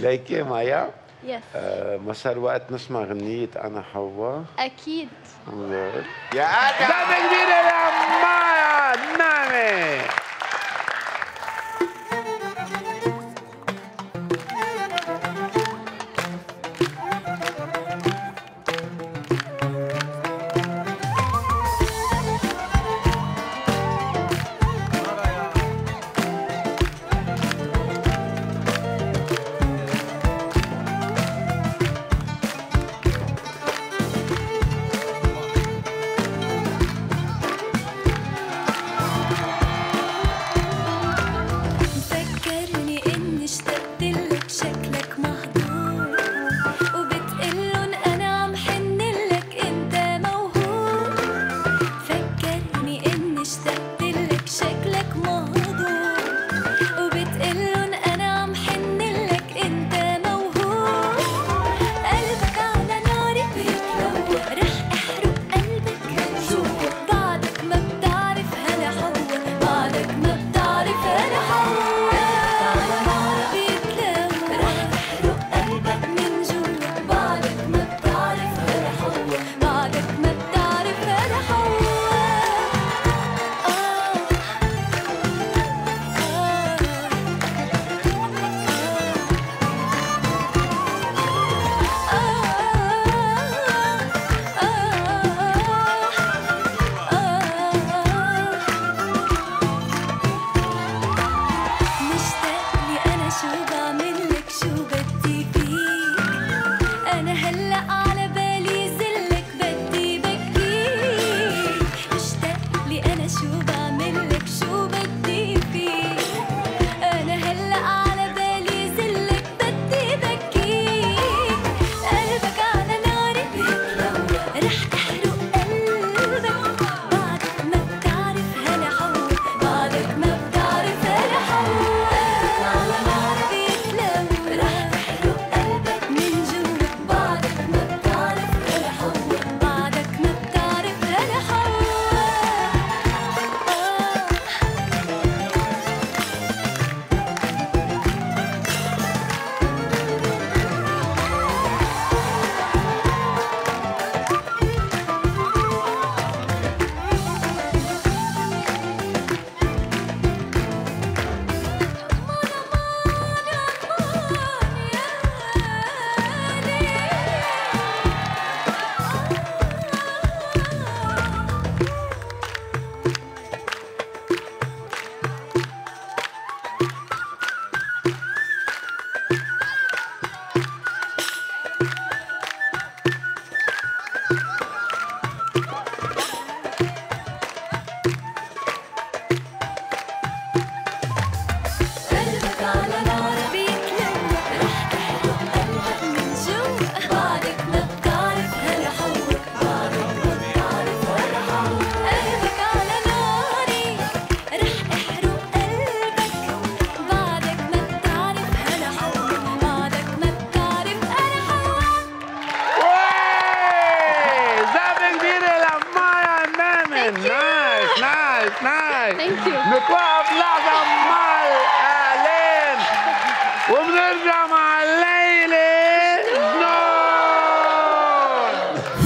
ليكي مايا؟ يس آه، ما صار وقت نسمع غنية أنا حوا أكيد. يا آدم! كبيرة Nice. Thank you. نطلع بلحظة أمال أهلين وبنرجع مع